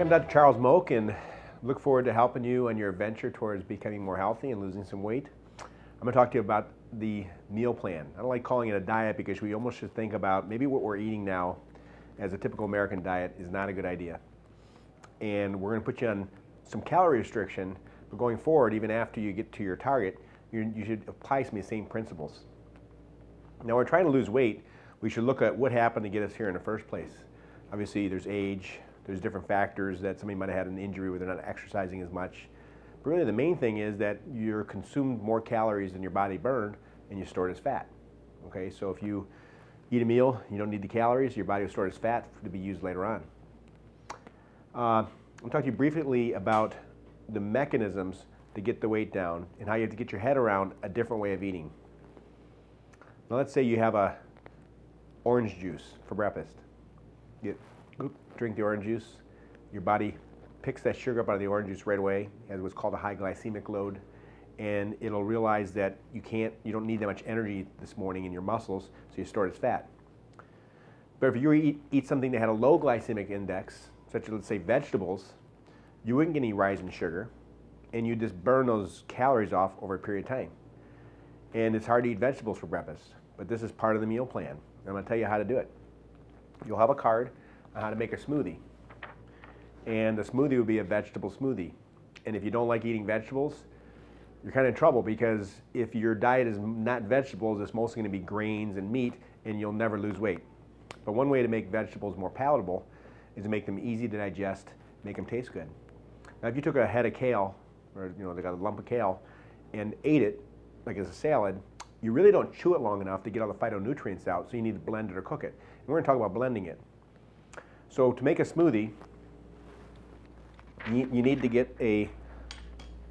I'm Dr. Charles Mok and look forward to helping you on your venture towards becoming more healthy and losing some weight. I'm going to talk to you about the meal plan. I don't like calling it a diet because we almost should think about maybe what we're eating now as a typical American diet is not a good idea. And we're going to put you on some calorie restriction, but going forward, even after you get to your target, you, you should apply some of the same principles. Now, we're trying to lose weight. We should look at what happened to get us here in the first place. Obviously, there's age, there's different factors that somebody might have had an injury where they're not exercising as much. But really, the main thing is that you're consumed more calories than your body burned, and you store it as fat. Okay, so if you eat a meal, you don't need the calories, your body will store it as fat to be used later on. Uh, I'm talking to you briefly about the mechanisms to get the weight down and how you have to get your head around a different way of eating. Now let's say you have a orange juice for breakfast. You drink the orange juice, your body picks that sugar up out of the orange juice right away as what's called a high glycemic load and it'll realize that you can't you don't need that much energy this morning in your muscles so you store it as fat. But if you eat, eat something that had a low glycemic index such as let's say vegetables you wouldn't get any rise in sugar and you just burn those calories off over a period of time. And it's hard to eat vegetables for breakfast but this is part of the meal plan. I'm going to tell you how to do it. You'll have a card Uh, how to make a smoothie and the smoothie would be a vegetable smoothie. And if you don't like eating vegetables, you're kind of in trouble because if your diet is not vegetables, it's mostly going to be grains and meat, and you'll never lose weight. But one way to make vegetables more palatable is to make them easy to digest, make them taste good. Now, if you took a head of kale, or you know, they got a lump of kale, and ate it like as a salad, you really don't chew it long enough to get all the phytonutrients out, so you need to blend it or cook it. And we're going to talk about blending it. So to make a smoothie, you, need to get a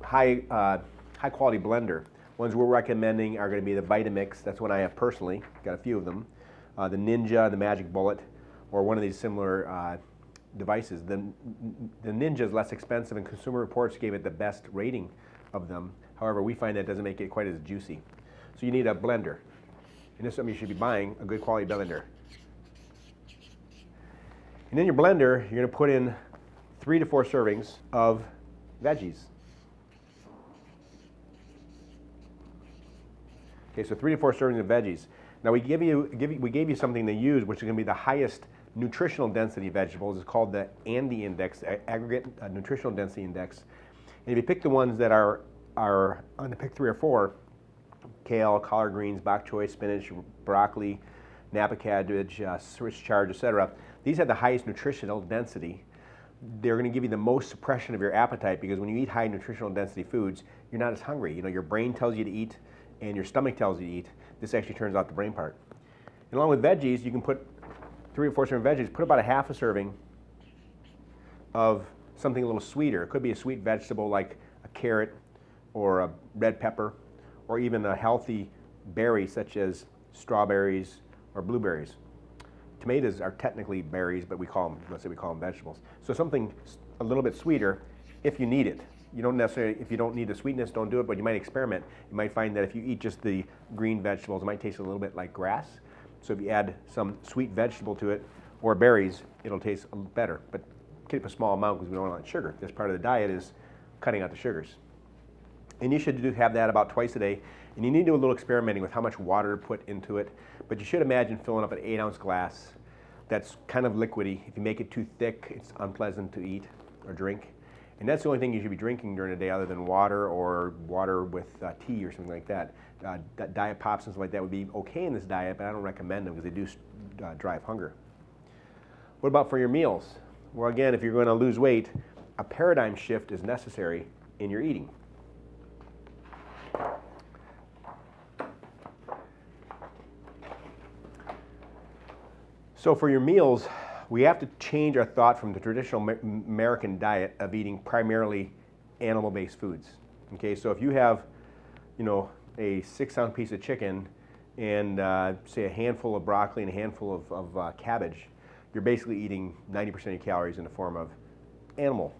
high, uh, high quality blender. Ones we're recommending are going to be the Vitamix. That's one I have personally. Got a few of them. Uh, the Ninja, the Magic Bullet, or one of these similar uh, devices. The, the Ninja is less expensive, and Consumer Reports gave it the best rating of them. However, we find that doesn't make it quite as juicy. So you need a blender. And this is something you should be buying, a good quality blender. And in your blender, you're going to put in three to four servings of veggies. Okay, so three to four servings of veggies. Now we give you, give you, we gave you something to use, which is going to be the highest nutritional density vegetables. It's called the ANDI index, aggregate uh, nutritional density index. And if you pick the ones that are are on the pick three or four, kale, collard greens, bok choy, spinach, broccoli, Napa cabbage, uh, Swiss chard, etc. These have the highest nutritional density they're going to give you the most suppression of your appetite because when you eat high nutritional density foods, you're not as hungry. You know, your brain tells you to eat and your stomach tells you to eat. This actually turns out the brain part. And along with veggies, you can put three or four serving veggies, put about a half a serving of something a little sweeter. It could be a sweet vegetable like a carrot or a red pepper or even a healthy berry such as strawberries or blueberries. Tomatoes are technically berries, but we call them, let's say we call them vegetables. So something a little bit sweeter if you need it. You don't necessarily, if you don't need the sweetness, don't do it, but you might experiment. You might find that if you eat just the green vegetables, it might taste a little bit like grass. So if you add some sweet vegetable to it, or berries, it'll taste better. But keep a small amount because we don't want sugar. This part of the diet is cutting out the sugars. And you should do, have that about twice a day. And you need to do a little experimenting with how much water to put into it. But you should imagine filling up an eight ounce glass that's kind of liquidy. If you make it too thick, it's unpleasant to eat or drink. And that's the only thing you should be drinking during the day other than water or water with uh, tea or something like that. Uh, diet pops and stuff like that would be okay in this diet, but I don't recommend them because they do uh, drive hunger. What about for your meals? Well, again, if you're going to lose weight, a paradigm shift is necessary in your eating. So for your meals, we have to change our thought from the traditional American diet of eating primarily animal-based foods. Okay, so if you have, you know, a six-ounce piece of chicken and uh, say a handful of broccoli and a handful of, of uh, cabbage, you're basically eating 90% of your calories in the form of animal.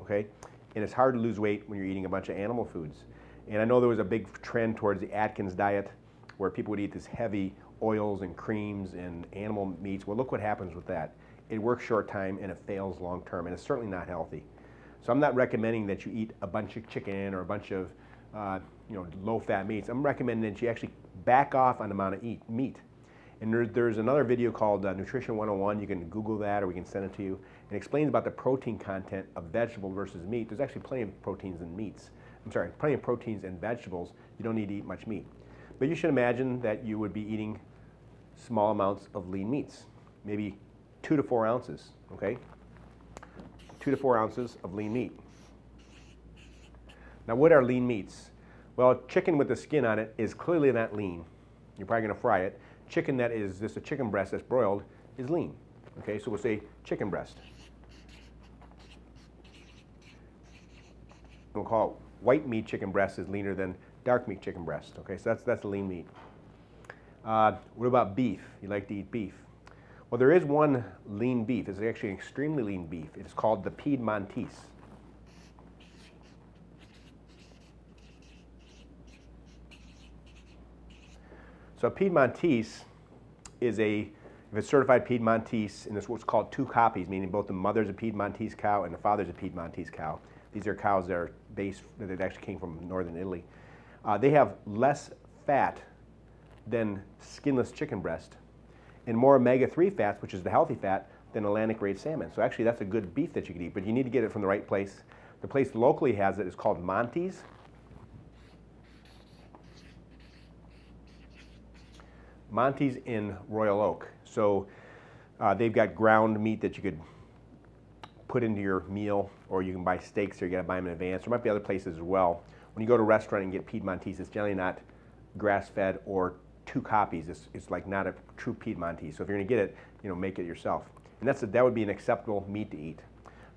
Okay, and it's hard to lose weight when you're eating a bunch of animal foods. And I know there was a big trend towards the Atkins diet, where people would eat this heavy oils and creams and animal meats. Well, look what happens with that. it works short time and it fails long term, and it's certainly not healthy. So I'm not recommending that you eat a bunch of chicken or a bunch of uh, you know low fat meats. I'm recommending that you actually back off on the amount of eat meat. And there, there's another video called uh, Nutrition 101. You can Google that or we can send it to you. It explains about the protein content of vegetable versus meat. There's actually plenty of proteins in meats. I'm sorry, plenty of proteins in vegetables. You don't need to eat much meat. But you should imagine that you would be eating small amounts of lean meats, maybe two to four ounces, okay? Two to four ounces of lean meat. Now, what are lean meats? Well, chicken with the skin on it is clearly not lean. You're probably going to fry it. Chicken that is just a chicken breast that's broiled is lean. Okay, so we'll say chicken breast. We'll call white meat chicken breast is leaner than dark meat chicken breast. Okay, so that's that's lean meat. Uh, what about beef? You like to eat beef? Well, there is one lean beef. It's actually an extremely lean beef. It is called the Piedmontese. So Piedmontese is a, if it's certified Piedmontese, and it's what's called two copies, meaning both the mother's a Piedmontese cow and the father's a Piedmontese cow. These are cows that are based, that actually came from northern Italy. Uh, they have less fat than skinless chicken breast and more omega-3 fats, which is the healthy fat, than Atlantic grade salmon. So actually that's a good beef that you could eat, but you need to get it from the right place. The place locally has it is called Monty's. Monty's in Royal Oak. So uh, they've got ground meat that you could put into your meal, or you can buy steaks, or you got to buy them in advance. There might be other places as well. When you go to a restaurant and get Piedmontese, it's generally not grass-fed or two copies. It's, it's like not a true Piedmontese. So if you're going to get it, you know, make it yourself. And that's a, that would be an acceptable meat to eat.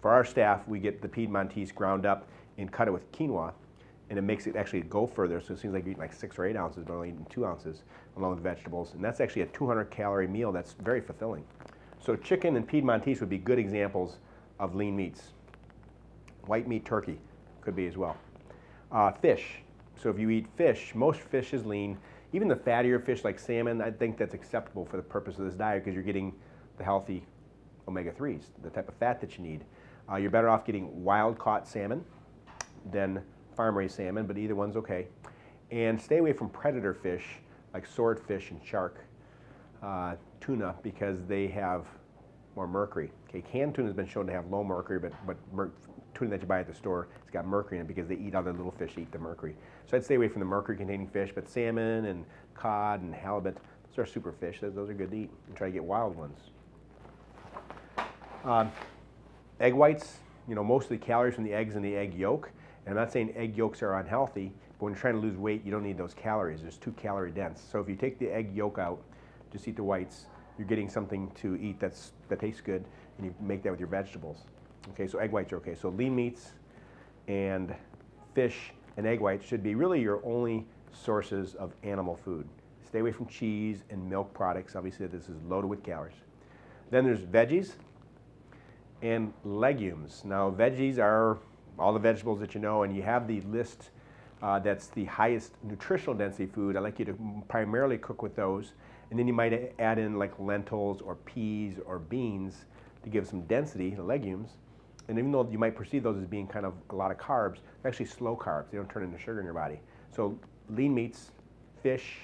For our staff, we get the Piedmontese ground up and cut it with quinoa, and it makes it actually go further. So it seems like you're eating like six or eight ounces, but only eating two ounces along with vegetables. And that's actually a 200 calorie meal that's very fulfilling. So chicken and Piedmontese would be good examples of lean meats. White meat turkey could be as well. Uh, fish. So if you eat fish, most fish is lean. Even the fattier fish like salmon, I think that's acceptable for the purpose of this diet because you're getting the healthy omega-3s, the type of fat that you need. Uh, you're better off getting wild-caught salmon than farm-raised salmon, but either one's okay. And stay away from predator fish like swordfish and shark, uh, tuna, because they have more mercury. Okay, canned tuna has been shown to have low mercury, but, but mer tuna that you buy at the store, it's got mercury in it because they eat other little fish eat the mercury. So I'd stay away from the mercury-containing fish, but salmon and cod and halibut, those are super fish. Those, are good to eat. And try to get wild ones. Um, egg whites, you know, most of the calories from the eggs and the egg yolk. And I'm not saying egg yolks are unhealthy, but when you're trying to lose weight, you don't need those calories. It's too calorie dense. So if you take the egg yolk out, just eat the whites, you're getting something to eat that's, that tastes good, and you make that with your vegetables. Okay, so egg whites are okay. So lean meats and fish and egg whites should be really your only sources of animal food. Stay away from cheese and milk products. Obviously, this is loaded with calories. Then there's veggies and legumes. Now, veggies are all the vegetables that you know, and you have the list uh, that's the highest nutritional density food. I'd like you to primarily cook with those. And then you might add in like lentils or peas or beans to give some density, the legumes. And even though you might perceive those as being kind of a lot of carbs, they're actually slow carbs. They don't turn into sugar in your body. So lean meats, fish,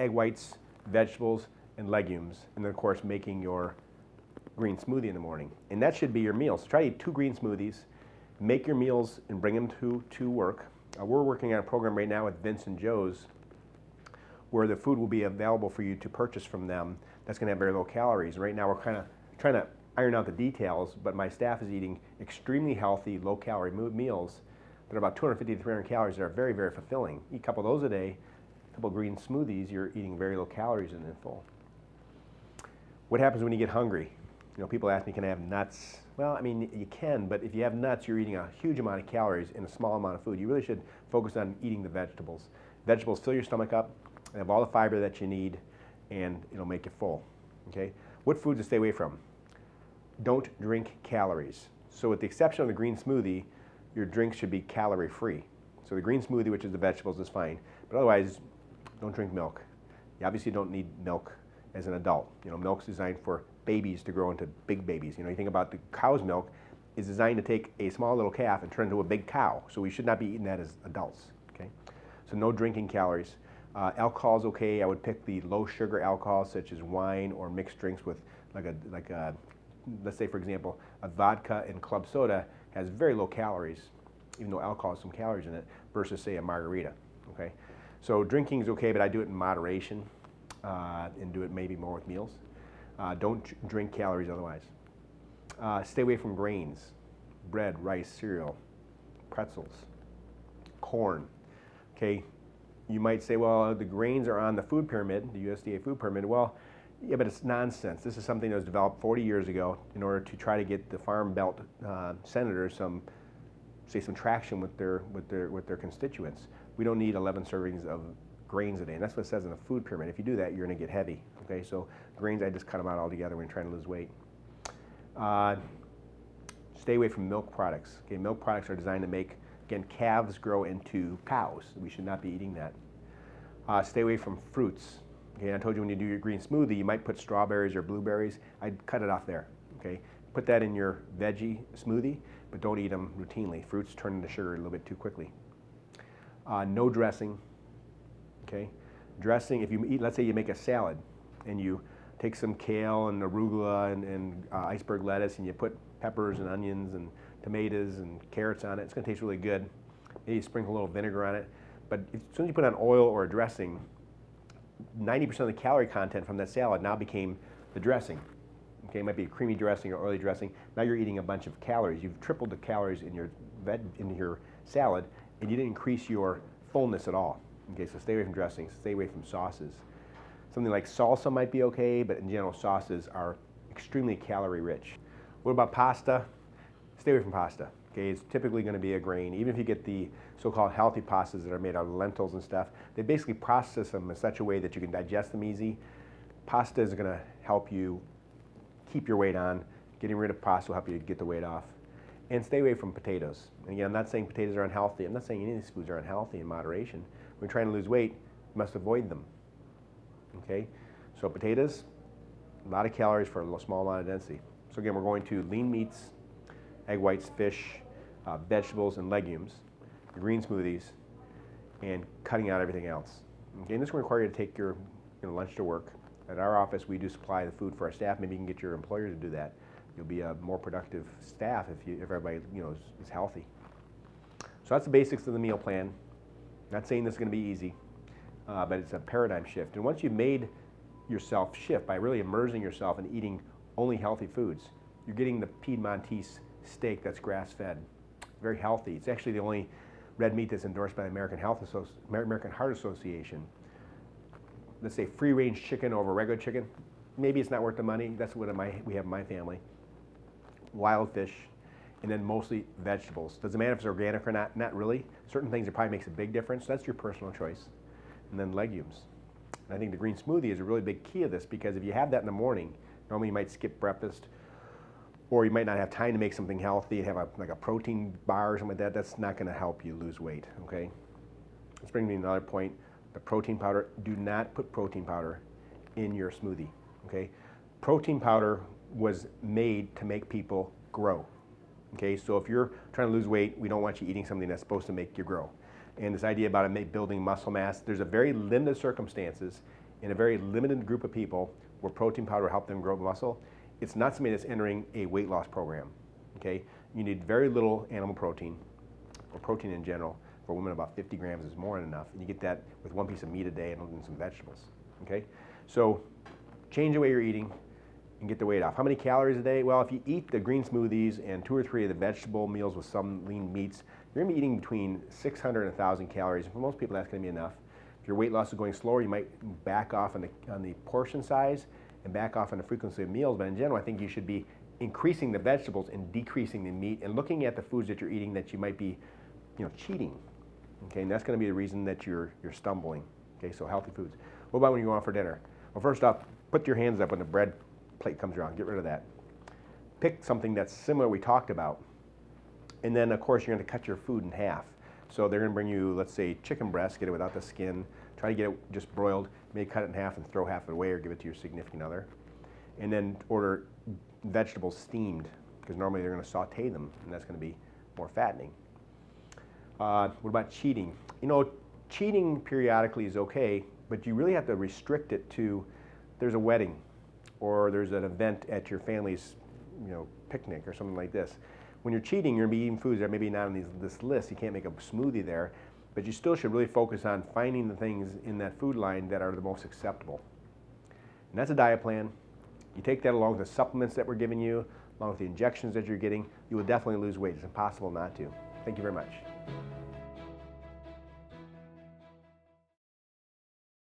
egg whites, vegetables, and legumes. And then of course making your green smoothie in the morning. And that should be your meal. So try to eat two green smoothies, make your meals and bring them to, to work. Uh, we're working on a program right now with Vince and Joe's where the food will be available for you to purchase from them that's going to have very low calories. Right now we're kind of trying to iron out the details, but my staff is eating extremely healthy, low calorie meals that are about 250 to 300 calories that are very, very fulfilling. Eat a couple of those a day, a couple of green smoothies, you're eating very low calories and then full. What happens when you get hungry? You know, people ask me, can I have nuts? Well, I mean, you can, but if you have nuts, you're eating a huge amount of calories in a small amount of food. You really should focus on eating the vegetables. Vegetables fill your stomach up, have all the fiber that you need, and it'll make you full. Okay? What foods to stay away from? don't drink calories. So with the exception of the green smoothie, your drink should be calorie free. So the green smoothie, which is the vegetables, is fine. But otherwise, don't drink milk. You obviously don't need milk as an adult. You know, milk's designed for babies to grow into big babies. You know, you think about the cow's milk is designed to take a small little calf and turn into a big cow. So we should not be eating that as adults. Okay, so no drinking calories. Uh, alcohol is okay. I would pick the low sugar alcohol such as wine or mixed drinks with like a like a let's say for example a vodka and club soda has very low calories, even though alcohol has some calories in it, versus say a margarita. Okay, so drinking is okay, but I do it in moderation uh, and do it maybe more with meals. Uh, don't drink calories otherwise. Uh, stay away from grains, bread, rice, cereal, pretzels, corn. Okay, you might say, well, the grains are on the food pyramid, the USDA food pyramid. Well, yeah, but it's nonsense. This is something that was developed 40 years ago in order to try to get the Farm Belt uh, senators some, say, some traction with their with their with their constituents. We don't need 11 servings of grains a day, and that's what it says in the food pyramid. If you do that, you're going to get heavy. Okay, so grains, I just cut them out altogether when trying to lose weight. Uh, stay away from milk products. Okay, milk products are designed to make again calves grow into cows. We should not be eating that. Uh, stay away from fruits. Okay, I told you when you do your green smoothie, you might put strawberries or blueberries. I'd cut it off there. Okay, put that in your veggie smoothie, but don't eat them routinely. Fruits turn into sugar a little bit too quickly. Uh, no dressing. Okay, dressing. If you eat, let's say you make a salad, and you take some kale and arugula and, and uh, iceberg lettuce, and you put peppers and onions and tomatoes and carrots on it. It's going to taste really good. Maybe sprinkle a little vinegar on it. But as soon as you put on oil or a dressing, 90% of the calorie content from that salad now became the dressing. Okay, it might be a creamy dressing or oily dressing. Now you're eating a bunch of calories. You've tripled the calories in your veg, in your salad, and you didn't increase your fullness at all. Okay, so stay away from dressings. Stay away from sauces. Something like salsa might be okay, but in general, sauces are extremely calorie rich. What about pasta? Stay away from pasta. Okay, it's typically going to be a grain. Even if you get the so-called healthy pastas that are made out of lentils and stuff, they basically process them in such a way that you can digest them easy. Pasta is going to help you keep your weight on. Getting rid of pasta will help you get the weight off. And stay away from potatoes. And again, I'm not saying potatoes are unhealthy. I'm not saying any of these foods are unhealthy in moderation. When you're trying to lose weight, you must avoid them. Okay? So potatoes, a lot of calories for a small amount of density. So again, we're going to lean meats, egg whites, fish, uh, vegetables, and legumes green smoothies, and cutting out everything else. Okay, and this will require you to take your you know, lunch to work. At our office, we do supply the food for our staff. Maybe you can get your employer to do that. You'll be a more productive staff if, you, if everybody you know, is, is healthy. So that's the basics of the meal plan. Not saying this is going to be easy, uh, but it's a paradigm shift. And once you've made yourself shift by really immersing yourself in eating only healthy foods, you're getting the Piedmontese steak that's grass-fed, very healthy. It's actually the only red meat that's endorsed by the American Health Associ American Heart Association. Let's say free range chicken over regular chicken. Maybe it's not worth the money. That's what my, we have in my family. Wild fish, and then mostly vegetables. Does it matter if it's organic or not? Not really. Certain things it probably makes a big difference. That's your personal choice. And then legumes. And I think the green smoothie is a really big key of this because if you have that in the morning, normally you might skip breakfast or you might not have time to make something healthy and have a, like a protein bar or something like that, that's not going to help you lose weight, okay? Let's bring me another point. The protein powder, do not put protein powder in your smoothie, okay? Protein powder was made to make people grow, okay? So if you're trying to lose weight, we don't want you eating something that's supposed to make you grow. And this idea about building muscle mass, there's a very limited circumstances in a very limited group of people where protein powder help them grow muscle it's not something that's entering a weight loss program. Okay, you need very little animal protein, or protein in general. For women, about 50 grams is more than enough, and you get that with one piece of meat a day and some vegetables. Okay, so change the way you're eating and get the weight off. How many calories a day? Well, if you eat the green smoothies and two or three of the vegetable meals with some lean meats, you're gonna be eating between 600 and 1,000 calories. And for most people, that's gonna be enough. If your weight loss is going slower, you might back off on the, on the portion size and back off on the frequency of meals. But in general, I think you should be increasing the vegetables and decreasing the meat and looking at the foods that you're eating that you might be, you know, cheating. Okay, and that's going to be the reason that you're you're stumbling. Okay, so healthy foods. What about when you go out for dinner? Well, first off, put your hands up when the bread plate comes around. Get rid of that. Pick something that's similar we talked about. And then, of course, you're going to cut your food in half. So they're going to bring you, let's say, chicken breast, get it without the skin. Try to get it just broiled. Maybe cut it in half and throw half of it away or give it to your significant other. and then order vegetables steamed because normally they're going to saute them and that's going to be more fattening. Uh, what about cheating? You know, cheating periodically is okay, but you really have to restrict it to there's a wedding or there's an event at your family's you know, picnic or something like this. When you're cheating, you're going to be eating foods that maybe not on these, this list. You can't make a smoothie there, but you still should really focus on finding the things in that food line that are the most acceptable. And that's a diet plan. You take that along with the supplements that we're giving you, along with the injections that you're getting, you will definitely lose weight. It's impossible not to. Thank you very much.